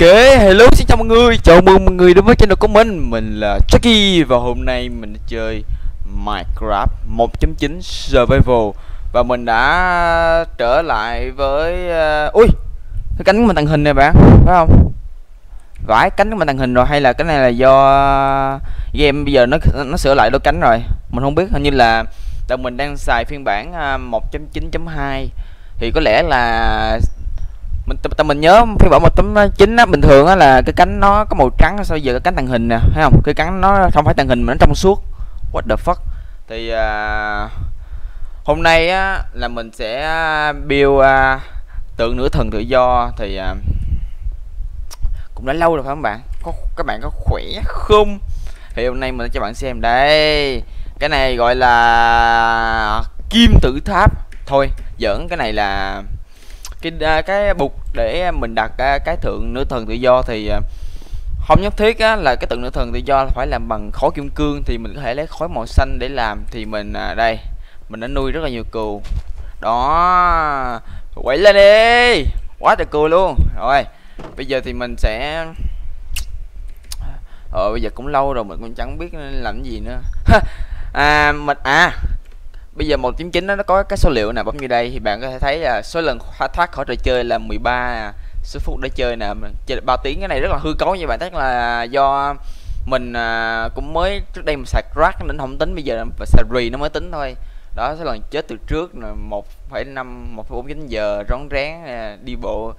Ok, hello xin chào mọi người. Chào mừng mọi người đến với channel của mình. Mình là Chucky Và hôm nay mình chơi Minecraft 1.9 Survival. Và mình đã trở lại với uh... Ui, cái cánh của mình tàng hình nè bạn Phải không? Vãi cánh của mình tàng hình rồi Hay là cái này là do game bây giờ nó nó sửa lại đôi cánh rồi? Mình không biết, hình như là Tại mình đang xài phiên bản ờ, 1.9.2 Thì có lẽ là mình tao mình nhớ phiên bản một tấm chín á bình thường á là cái cánh nó có màu trắng sao giờ cái cánh tàng hình nè thấy không? Cái cánh nó không phải tàng hình mà nó trong suốt. What the fuck? Thì uh, hôm nay á là mình sẽ build uh, tượng nữ thần tự do thì uh, cũng đã lâu rồi phải không bạn? Có các bạn có khỏe không? Thì hôm nay mình cho bạn xem đây. Cái này gọi là kim tự tháp. Thôi giỡn cái này là cái à, cái bục để mình đặt à, cái tượng nữ thần tự do thì à, không nhất thiết á, là cái tượng nữ thần tự do phải làm bằng khối kim cương thì mình có thể lấy khối màu xanh để làm thì mình đây mình đã nuôi rất là nhiều cừu. Đó quậy lên đi quá trời cừu luôn. Rồi bây giờ thì mình sẽ ờ bây giờ cũng lâu rồi mình cũng chẳng biết làm gì nữa. À mình à bây giờ 1.9 nó có cái số liệu nè bấm như đây thì bạn có thể thấy là số lần thoát khỏi trò chơi là 13 số phút để chơi nè chơi bao tiếng. Cái này rất là hư cấu như bạn thấy là do mình à, cũng mới trước đây mình sạc rác nên không tính bây giờ sạc rì nó mới tính thôi. Đó số lần chết từ trước là 1,5 1,49 giờ rón rén à, đi bộ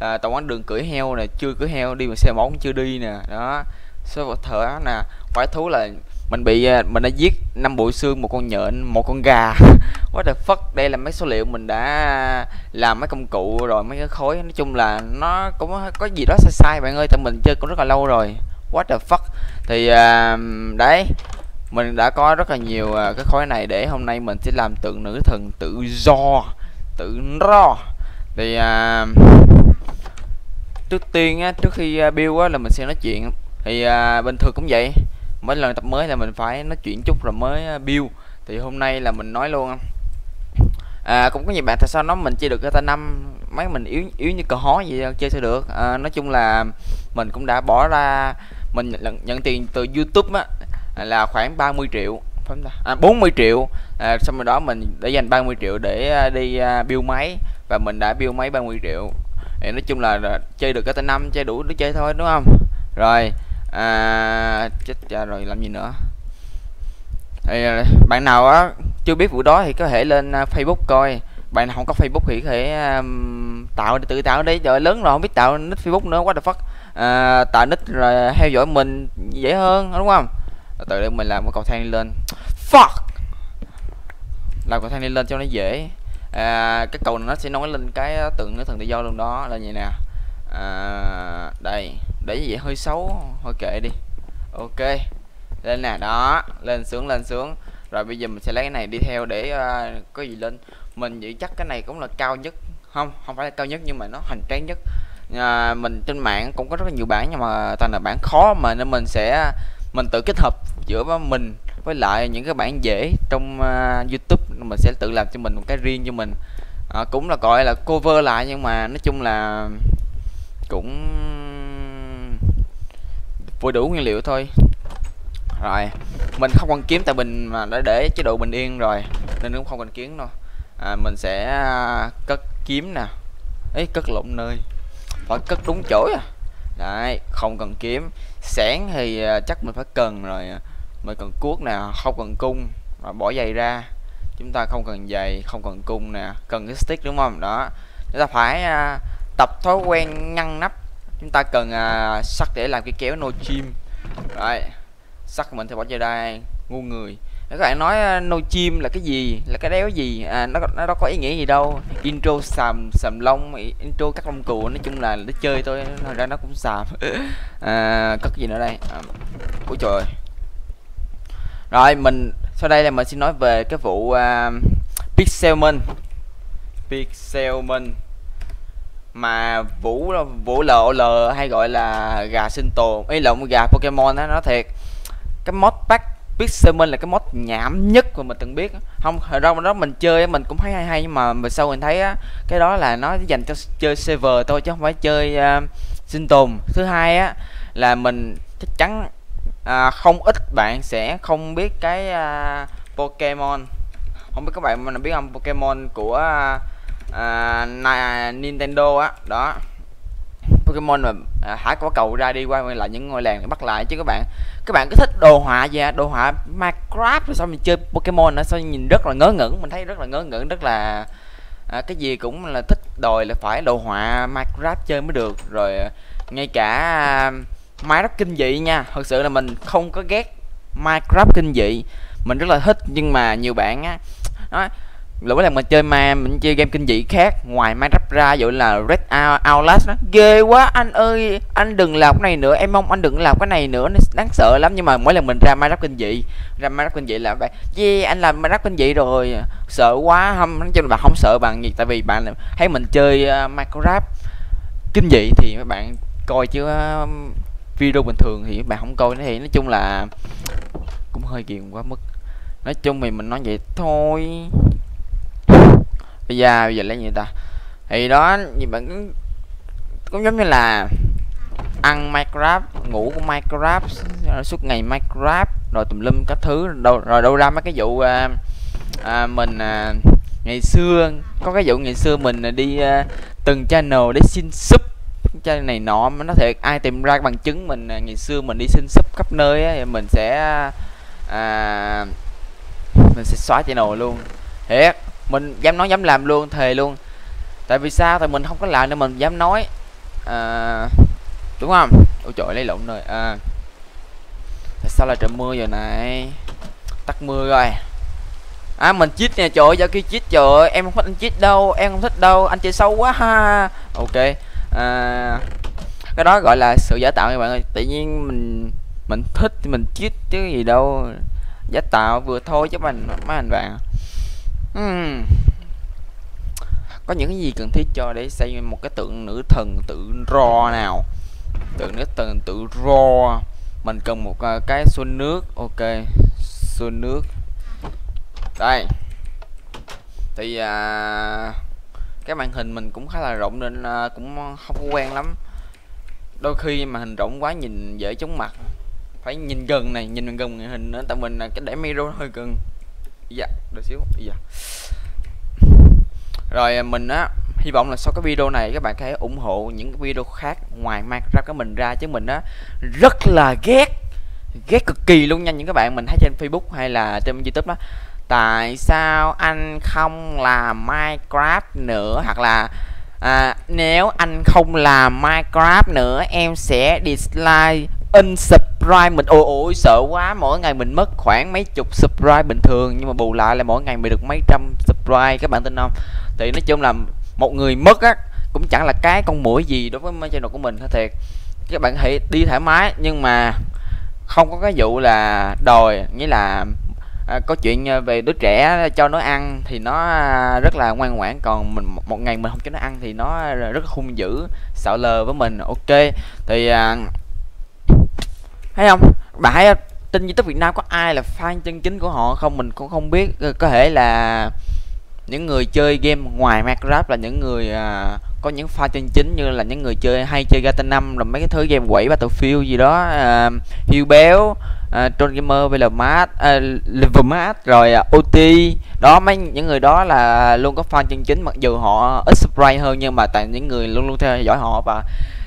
à, tàu quán đường cưỡi heo nè chưa cưỡi heo đi bằng xe móng chưa đi nè. Đó số thở nè quái thú là mình bị à, mình đã giết năm bộ xương một con nhện một con gà. What the fuck? Đây là mấy số liệu mình đã làm mấy công cụ rồi mấy cái khối. Nói chung là nó cũng có gì đó sai sai bạn ơi. Tại mình chơi cũng rất là lâu rồi. What the fuck? Thì uh, đấy mình đã có rất là nhiều uh, cái khối này để hôm nay mình sẽ làm tượng nữ thần tự do tự do thì uh, trước tiên á trước khi uh, build á là mình sẽ nói chuyện. Thì uh, bình thường cũng vậy mỗi lần tập mới là mình phải nói chuyện chút rồi mới à, build. Thì hôm nay là mình nói luôn à cũng có nhiều bạn tại sao nó mình chơi được ta năm mấy mình yếu yếu như cờ hó gì à, chơi sẽ được. À, nói chung là mình cũng đã bỏ ra mình nhận, nhận tiền từ youtube á là khoảng 30 triệu phải không à, 40 triệu. À, xong rồi đó mình để dành 30 triệu để à, đi build máy và mình đã build máy 30 triệu. Thì nói chung là chơi được cái năm chơi đủ để chơi thôi đúng không? Rồi à, chết cha rồi làm gì nữa? Thì à, bạn nào á chưa biết vụ đó thì có thể lên à, Facebook coi. Bạn nào không có Facebook thì có thể um, tạo tự tạo đi. Trời lớn rồi không biết tạo nick Facebook nữa quá the fuck? À, tạo nick rồi theo dõi mình dễ hơn đúng không? Từ đây mình làm một cầu thang lên. Fuck! Làm cầu thang đi lên cho nó dễ. À, cái cầu này nó sẽ nói lên cái à, tượng nó thần tự do luôn đó là vậy nè? À, đây để như vậy? Hơi xấu. Thôi kệ đi. Ok. Lên nè. Đó. Lên xuống lên xuống. Rồi bây giờ mình sẽ lấy cái này đi theo để uh, có gì lên. Mình nghĩ chắc cái này cũng là cao nhất. Không không phải là cao nhất nhưng mà nó hoành tráng nhất. À, mình trên mạng cũng có rất là nhiều bản nhưng mà toàn là bản khó mà nên mình sẽ mình tự kết hợp giữa mình với lại những cái bản dễ trong uh, YouTube. Mình sẽ tự làm cho mình một cái riêng cho mình. À, cũng là gọi là cover lại nhưng mà nói chung là cũng vừa đủ nguyên liệu thôi. Rồi mình không cần kiếm tại mình mà đã để chế độ bình yên rồi nên cũng không cần kiếm đâu. À, mình sẽ à, cất kiếm nè. Ấy cất lộn nơi. Phải cất đúng chỗ à. Đấy không cần kiếm. Sáng thì à, chắc mình phải cần rồi à, mình cần cuốc nè không cần cung. Rồi bỏ giày ra. Chúng ta không cần giày không cần cung nè. Cần cái stick đúng không? Đó. Chúng ta phải à, tập thói quen ngăn nắp chúng ta cần à, sắt để làm cái kéo nô chim. Đấy sắt mình thì bỏ vào đây ngu người. Các bạn nói uh, chim là cái gì là cái đéo gì à, nó nó đâu có ý nghĩa gì đâu. Intro sầm sầm lông intro cắt lông cừu nói chung là nó chơi thôi thật ra nó cũng sàm à, cất gì nữa đây? À, ôi trời. Rồi mình sau đây là mình xin nói về cái vụ à, uh, pixelman pixelman mà vũ vũ lol hay gọi là gà sinh tồn ấy lộn gà pokemon á nó thiệt. Cái mod pack Pixelmon là cái mod nhảm nhất mà mình từng biết không hồi đó đó mình chơi mình cũng thấy hay hay nhưng mà mình sau mình thấy á cái đó là nó dành cho chơi server thôi chứ không phải chơi uh, sinh tồn. Thứ hai á là mình chắc chắn à, không ít bạn sẽ không biết cái uh, Pokemon. Không biết các bạn mình biết không? Pokemon của uh, uh, Nintendo á đó. Pokemon mà à, hả quả cầu ra đi qua lại những ngôi làng bắt lại. Chứ các bạn các bạn cứ thích đồ họa gì à? đồ họa Minecraft rồi sao mình chơi Pokemon nữa sao nhìn rất là ngớ ngẩn. Mình thấy rất là ngớ ngẩn rất là à, cái gì cũng là thích đòi là phải đồ họa Minecraft chơi mới được. Rồi à, ngay cả à, Minecraft kinh dị nha. Thật sự là mình không có ghét Minecraft kinh dị. Mình rất là thích nhưng mà nhiều bạn á nói mỗi lần mình chơi ma mình chơi game kinh dị khác. Ngoài Minecraft ra dụ là Red Outlast đó ghê quá anh ơi anh đừng làm cái này nữa. Em mong anh đừng làm cái này nữa nó đáng sợ lắm. Nhưng mà mỗi lần mình ra Minecraft kinh dị ra Minecraft kinh dị là vậy. Yeah, anh làm Minecraft kinh dị rồi. Sợ quá không nói chung là bạn không sợ bằng gì. Tại vì bạn thấy mình chơi uh, Minecraft kinh dị thì mấy bạn coi chứ uh, video bình thường thì bạn không coi thì nói chung là cũng hơi ghiền quá mức. Nói chung thì mình nói vậy thôi bây giờ bây giờ lấy gì ta? Thì đó thì bạn cũng, cũng giống như là ăn Minecraft ngủ của Minecraft suốt ngày Minecraft rồi tùm lum các thứ đâu rồi đâu ra mấy cái vụ à, à, mình à, ngày xưa. Có cái vụ ngày xưa mình à, đi à, từng channel để xin sub. Channel này nọ mà nó thiệt ai tìm ra bằng chứng mình à, ngày xưa mình đi xin sub khắp nơi ấy, mình sẽ à, mình sẽ xóa channel luôn. Thiệt mình dám nói dám làm luôn thề luôn. Tại vì sao? Tại mình không có làm nên mình dám nói. À, đúng không? Ôi trời lấy lộn rồi. À tại sao lại trời mưa giờ này? Tắt mưa rồi. À mình chít nè trời ơi giờ kia chít trời ơi. Em không thích anh chít đâu em không thích đâu. Anh chơi sâu quá ha. Ok. À, cái đó gọi là sự giả tạo các bạn ơi. Tự nhiên mình mình thích thì mình chít chứ gì đâu. Giả tạo vừa thôi chứ mình mấy anh bạn uhm. có những cái gì cần thiết cho để xây một cái tượng nữ thần tự ro nào? Tượng nữ thần tự ro. Mình cần một ờ, cái xuân nước. Ok xuân nước. Đây. Thì à, cái màn hình mình cũng khá là rộng nên à, cũng không có quen lắm. Đôi khi mà hình rộng quá nhìn dễ chóng mặt. Phải nhìn gần này nhìn gần màn hình nữa. Tại mình cái để micro hơi gần dạ đợi xíu. Dạ. Rồi à, mình á hy vọng là sau cái video này các bạn có thể ủng hộ những cái video khác ngoài Minecraft của mình ra chứ mình á rất là ghét ghét cực kỳ luôn nha những các bạn mình thấy trên Facebook hay là trên YouTube đó. Tại sao anh không làm Minecraft nữa? Hoặc là à, nếu anh không làm Minecraft nữa em sẽ dislike subscribe mình. Ôi ôi sợ quá. Mỗi ngày mình mất khoảng mấy chục subscribe bình thường nhưng mà bù lại là mỗi ngày mình được mấy trăm subscribe các bạn tin không? Thì nói chung là một người mất á cũng chẳng là cái con mũi gì đối với channel của mình hết thiệt. Các bạn hãy đi thoải mái nhưng mà không có cái vụ là đòi nghĩa là à, có chuyện à, về đứa trẻ cho nó ăn thì nó à, rất là ngoan ngoãn. Còn mình một ngày mình không cho nó ăn thì nó rất là hung dữ sợ lờ với mình. Ok thì à, thấy không? Bạn thấy tin youtube việt nam có ai là fan chân chính của họ không? Mình cũng không biết. Ờ, có thể là những người chơi game ngoài Minecraft là những người uh, có những pha chân chính như là những người chơi hay chơi Gata 5 rồi mấy cái thứ game quẩy Battlefield gì đó à, Hiêu béo à, uh, Tron Gamer Velomart à, Livermart rồi à, uh, OT đó mấy những người đó là luôn có fan chân chính mặc dù họ ít subscribe hơn nhưng mà tại những người luôn luôn theo dõi họ và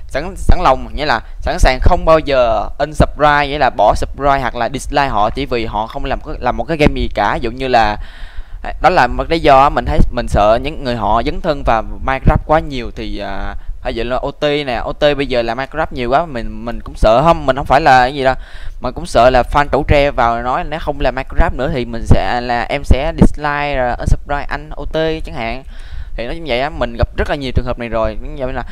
sẵn sẵn lòng nghĩa là sẵn sàng không bao giờ unsubscribe nghĩa là bỏ subscribe hoặc là dislike họ chỉ vì họ không làm làm một cái game gì cả. Ví dụ như là à, đó là một lý do mình thấy mình sợ những người họ dấn thân vào Minecraft quá nhiều thì à, hay vậy là OT nè. OT bây giờ là Minecraft nhiều quá mình mình cũng sợ. Không mình không phải là cái gì đâu. Mà cũng sợ là fan trổ tre vào nói nếu không là Minecraft nữa thì mình sẽ là em sẽ dislike rồi unsubscribe anh OT chẳng hạn. Thì nó như vậy á mình gặp rất là nhiều trường hợp này rồi. Như vậy là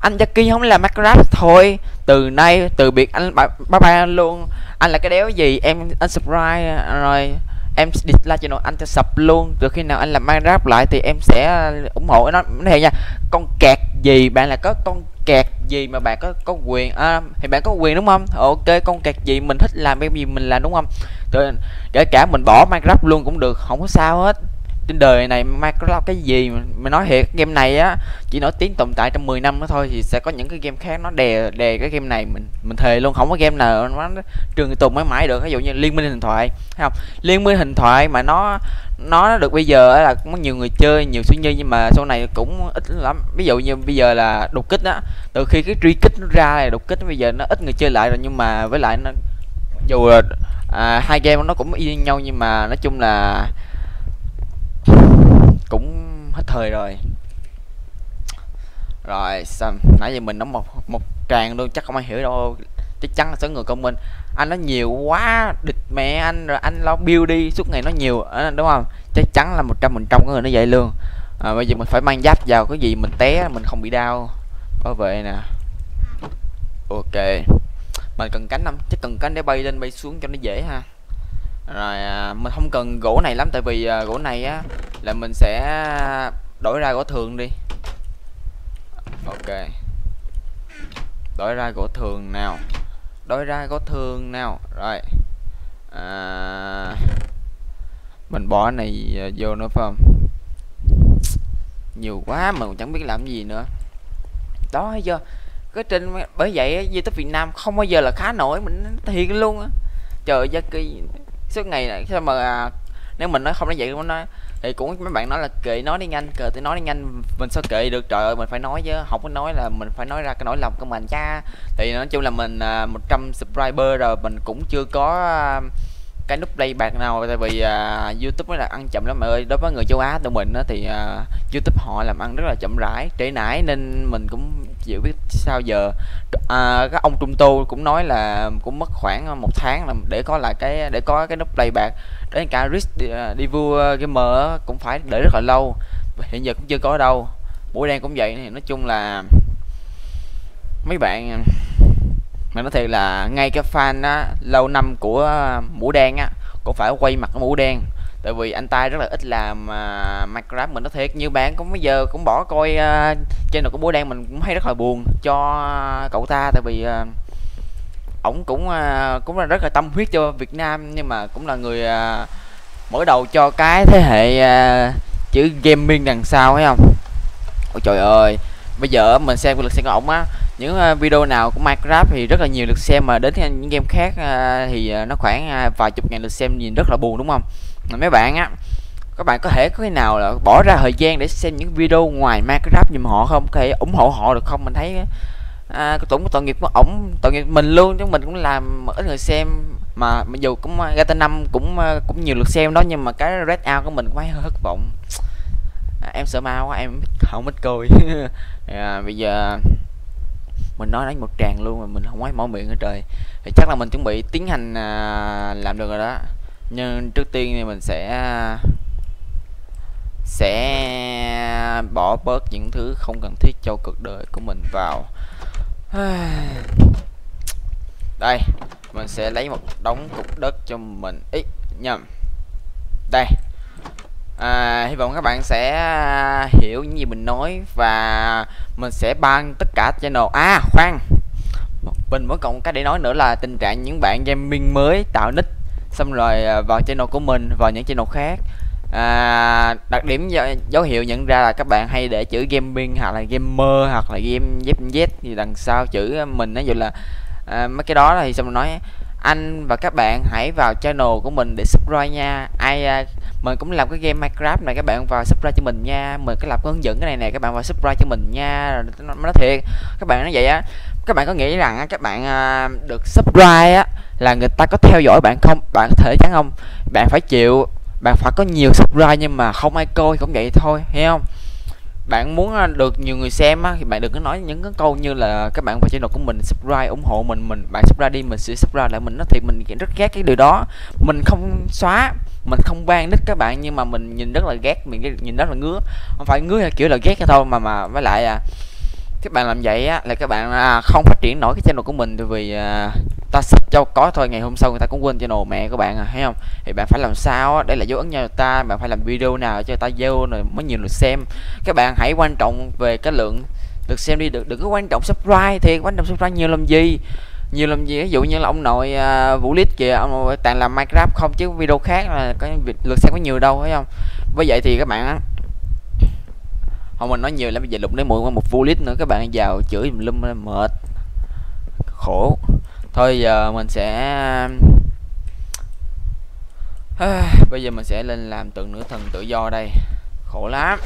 anh Jackie không làm Minecraft thôi. Từ nay từ biệt anh bye bye luôn. Anh là cái đéo gì? Em subscribe à, rồi em dislike channel anh sẽ sập luôn. Từ khi nào anh làm Minecraft lại thì em sẽ ủng hộ nó. Nó nha con kẹt gì bạn là có con kẹt gì mà bạn có có quyền à, thì bạn có quyền đúng không? Ok con kẹt gì mình thích làm cái gì mình làm đúng không? Kể cả mình bỏ Minecraft luôn cũng được không có sao hết trên đời này Microsoft cái gì mà, nói thiệt game này á chỉ nổi tiếng tồn tại trong 10 năm nữa thôi thì sẽ có những cái game khác nó đè đè cái game này mình mình thề luôn không có game nào nó trường tồn mãi mãi được ví dụ như liên minh hình thoại thấy không? Liên minh hình thoại mà nó nó được bây giờ là có nhiều người chơi nhiều suy nhi nhưng mà sau này cũng ít lắm. Ví dụ như bây giờ là đột kích á từ khi cái truy kích nó ra là đột kích bây giờ nó ít người chơi lại rồi nhưng mà với lại nó dù là à, hai game nó cũng y nhau nhưng mà nói chung là thời rồi. Rồi xong nãy giờ mình nói một một tràng luôn chắc không ai hiểu đâu. Chắc chắn là số người công minh anh nó nhiều quá địch mẹ anh rồi anh lo build đi suốt ngày nó nhiều. Ờ, đúng không? Chắc chắn là một trăm phần trăm người nó vậy luôn. À, bây giờ mình phải mang giáp vào cái gì mình té mình không bị đau. Bảo vệ nè. Ok. Mình cần cánh không chắc cần cánh để bay lên bay xuống cho nó dễ ha rồi à, mình không cần gỗ này lắm tại vì à, gỗ này á là mình sẽ đổi ra gỗ thường đi. Ok. Đổi ra gỗ thường nào? Đổi ra gỗ thường nào? Rồi. À, mình bỏ này à, vô nữa phải không? Nhiều quá mà chẳng biết làm gì nữa. Đó hay chưa? Cái trên bởi vậy youtube việt nam không bao giờ là khá nổi mình thiệt luôn á. Trời ơi suốt ngày này sao mà à, nếu mình nói không nói vậy cũng nói thì cũng mấy bạn nói là kệ nói đi nhanh kệ tôi nói đi nhanh mình sao kệ được? Trời ơi mình phải nói chứ không có nói là mình phải nói ra cái nỗi lòng của mình cha. Thì nói chung là mình à, 100 subscriber rồi mình cũng chưa có à, cái nút play bạc nào tại vì uh, YouTube mới là ăn chậm lắm mọi ơi đối với người châu Á tụi mình đó thì uh, YouTube họ làm ăn rất là chậm rãi trễ nải nên mình cũng chịu biết sao giờ. À, các ông trung tu cũng nói là cũng mất khoảng một tháng là để có lại cái để có cái nút play bạc. Đến cả risk đi, à, đi vua gamer cũng phải đợi rất là lâu hiện giờ cũng chưa có đâu. Buổi đen cũng vậy thì nói chung là mấy bạn mà nói thiệt là ngay cái fan á lâu năm của ờ, mũ đen á cũng phải quay mặt mũ đen. Tại vì anh ta rất là ít làm uh, Minecraft mình nói thiệt như bạn cũng bây giờ cũng bỏ coi uh, channel của bố đen mình cũng thấy rất là buồn cho cậu ta. Tại vì uh, ổng cũng uh, cũng là rất là tâm huyết cho Việt Nam nhưng mà cũng là người uh, mở đầu cho cái thế hệ uh, chữ gaming đằng sau thấy không? Ôi trời ơi bây giờ mình xem cái lượt xem của ổng á những ờ, video nào của Minecraft thì rất là nhiều lượt xem mà đến những game khác ờ, thì ờ, nó khoảng vài chục ngàn lượt xem nhìn rất là buồn đúng không? Mấy bạn á các bạn có thể có khi nào là bỏ ra thời gian để xem những video ngoài Minecraft giùm họ không? Có thể ủng hộ họ được không? Mình thấy à, tổng tội nghiệp của ổng tội nghiệp mình luôn chứ mình cũng làm ít người xem. Mà mặc dù cũng GTA năm cũng cũng nhiều lượt xem đó nhưng mà cái red out của mình quá hơi thất vọng. À, em sợ ma quá em không ít cười à, bây giờ mình nói đánh một tràng luôn mà mình không nói mở miệng hết trời. Thì chắc là mình chuẩn bị tiến hành à, làm được rồi đó. Nhưng trước tiên thì mình sẽ à, sẽ bỏ bớt những thứ không cần thiết cho cuộc đời của mình vào. Đây mình sẽ lấy một đống cục đất cho mình. Ít nhầm. Đây à, hy vọng các bạn sẽ à, hiểu những gì mình nói và mình sẽ ban tất cả channel. À khoan. Mình vẫn còn cái để nói nữa là tình trạng những bạn gaming mới tạo nick xong rồi à, vào channel của mình vào những channel khác. À, đặc điểm dấu hiệu nhận ra là các bạn hay để chữ gaming hoặc là gamer hoặc là game z thì đằng sau chữ mình nó dụ là à, mấy cái đó thì xong rồi nói anh và các bạn hãy vào channel của mình để subscribe nha. Ai à, mình cũng làm cái game Minecraft này các bạn vào subscribe cho mình nha. Mình có làm cái hướng dẫn cái này nè, các bạn vào subscribe cho mình nha. Nó nói thiệt. Các bạn nói vậy á các bạn có nghĩ rằng các bạn à, được subscribe á là người ta có theo dõi bạn không? Bạn có thể chắn không? Bạn phải chịu bạn phải có nhiều subscribe nhưng mà không ai coi cũng vậy thôi hiểu không? Bạn muốn được nhiều người xem á thì bạn đừng có nói những cái câu như là các bạn vào channel của mình subscribe ủng hộ mình mình bạn subscribe đi mình sẽ subscribe lại mình nó thì mình rất ghét cái điều đó. Mình không xóa mình không ban nick các bạn nhưng mà mình nhìn rất là ghét mình nhìn rất là ngứa. Không phải ngứa kiểu là ghét thôi mà mà với lại à các bạn làm vậy á là các bạn à, không phát triển nổi cái channel của mình vì à, ta sắp cho có thôi ngày hôm sau người ta cũng quên channel mẹ các bạn à thấy không? Thì bạn phải làm sao đây là dấu ấn cho người ta bạn phải làm video nào cho người ta vô rồi mới nhiều lượt xem. Các bạn hãy quan trọng về cái lượng được xem đi được đừng có quan trọng subscribe thì quan trọng subscribe nhiều làm gì? Nhiều làm gì? Ví dụ như là ông nội uh, vũ lít kìa ông nội toàn làm minecraft không chứ video khác là có việc lượt xem có nhiều đâu thấy không? Với vậy thì các bạn á không mình nói nhiều lắm bây giờ lục lấy mượn qua một full lít nữa các bạn vào chửi lum mệt. Khổ thôi giờ mình sẽ à, bây giờ mình sẽ lên làm tượng nữ thần tự do đây. Khổ lắm.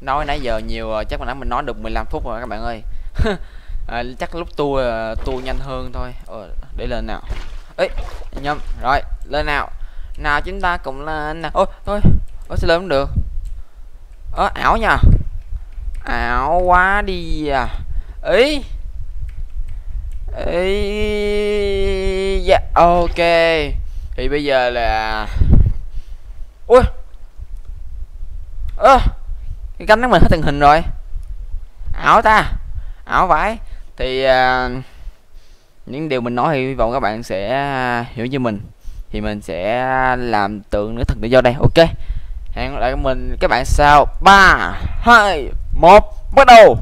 Nói nãy giờ nhiều chắc là mình nói được 15 phút rồi các bạn ơi. À, chắc lúc tua tua nhanh hơn thôi. Ờ, để lên nào. Ấy nhầm rồi lên nào. Nào chúng ta cùng lên nào. Ôi thôi. Ôi sẽ lên không được? Ơ ảo nha. Ảo quá đi à. Ý ý dạ ok. Thì bây giờ là ui! Ơ cái cánh nó mình hết tình hình rồi. Ảo ta ảo vãi. Thì uh, những điều mình nói thì hy vọng các bạn sẽ hiểu như mình. Thì mình sẽ làm tượng nữa thần tự do đây ok? Hẹn lại mình các bạn sau. Ba hai một bắt đầu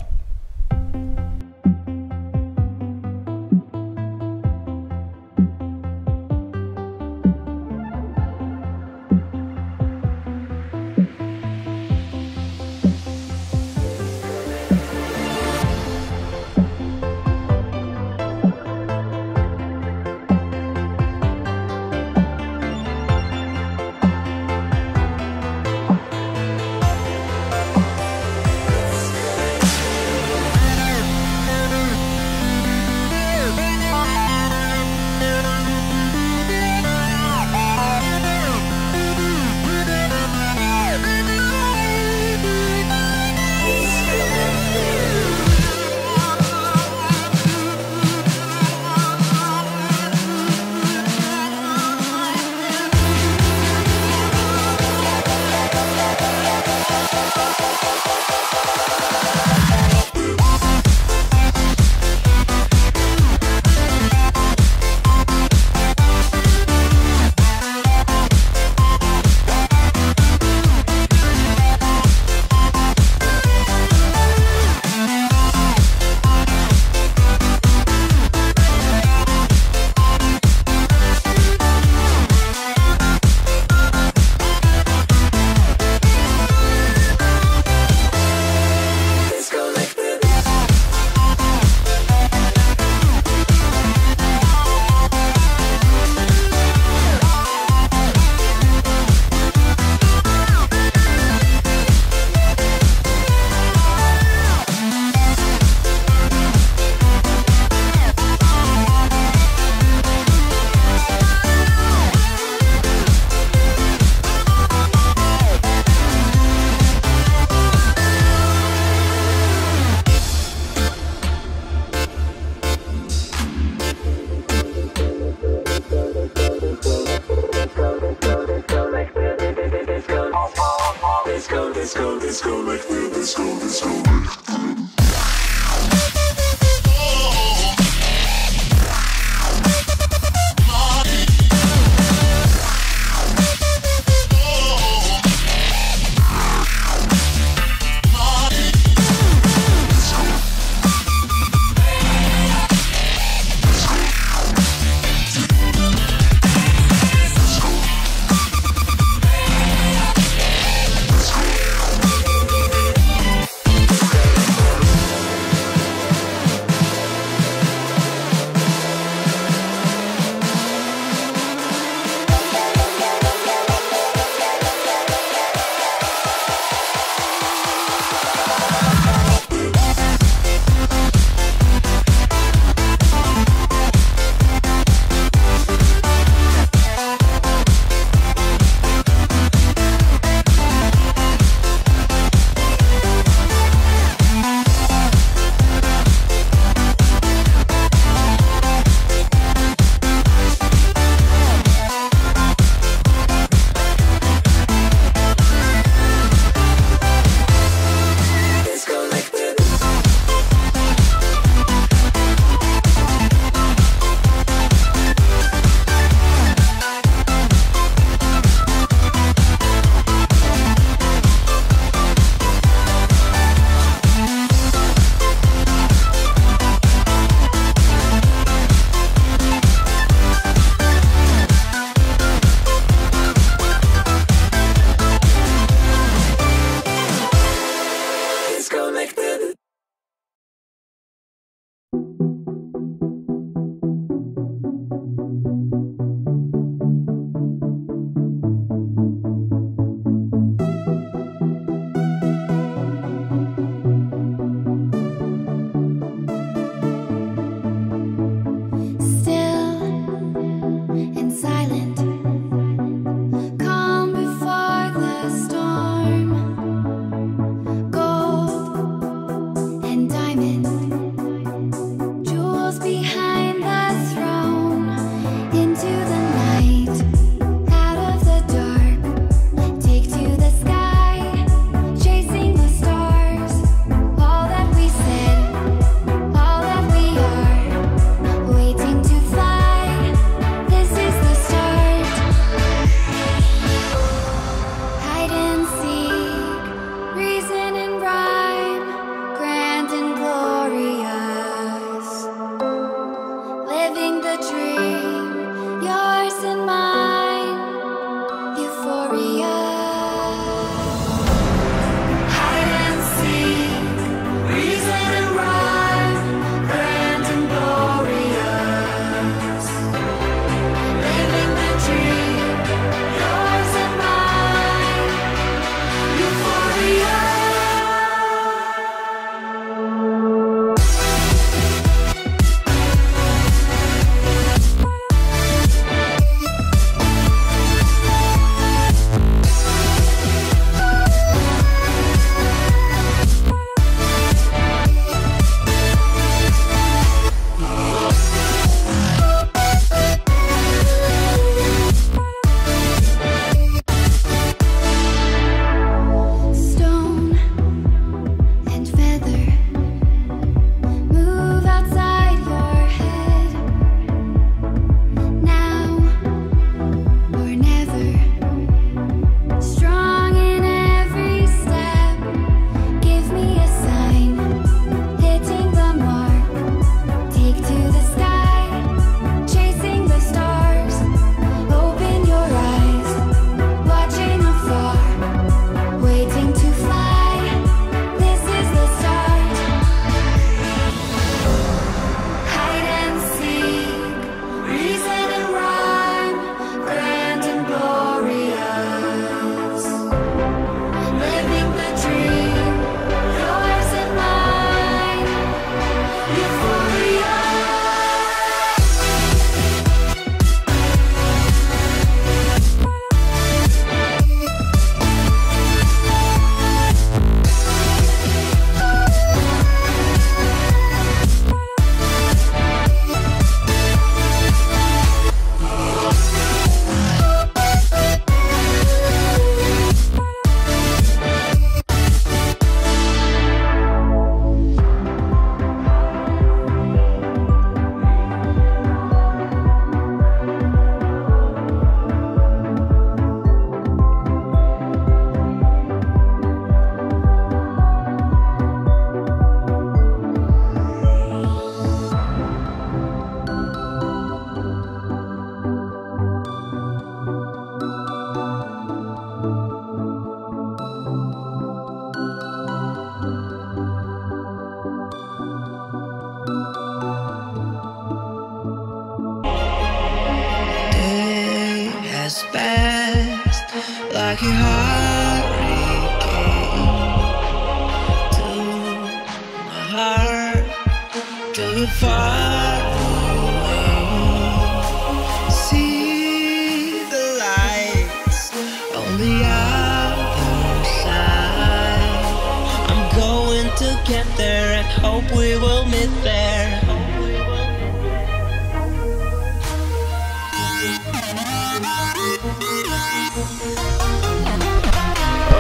going to get there and hope we will meet there.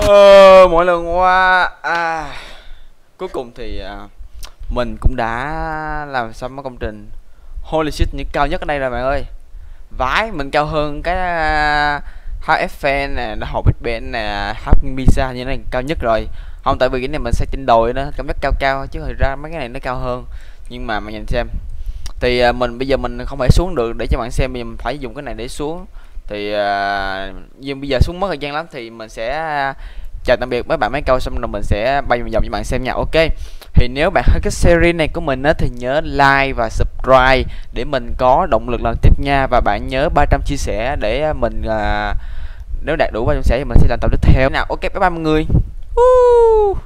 Ờ, mỗi lần qua à, cuối cùng thì à, mình cũng đã làm xong cái công trình. Holy shit những cao nhất ở đây rồi bạn ơi. Vãi mình cao hơn cái à, uh, HFN nè hồ Big Ben nè Hub Pizza như này cao nhất rồi không tại vì cái này mình sẽ trên đồi đó cảm giác cao cao chứ thật ra mấy cái này nó cao hơn. Nhưng mà mà nhìn xem. Thì à, mình bây giờ mình không thể xuống được để cho bạn xem mình phải dùng cái này để xuống. Thì à, nhưng bây giờ xuống mất thời gian lắm thì mình sẽ à, chào tạm biệt mấy bạn mấy câu xong rồi mình sẽ bay vòng vòng cho bạn xem nha ok? Thì nếu bạn thích cái series này của mình á thì nhớ like và subscribe để mình có động lực lần tiếp nha. Và bạn nhớ 300 chia sẻ để mình à, nếu đạt đủ 300 chia sẻ thì mình sẽ làm tập tiếp theo nào ok bye bye mọi người. Woo!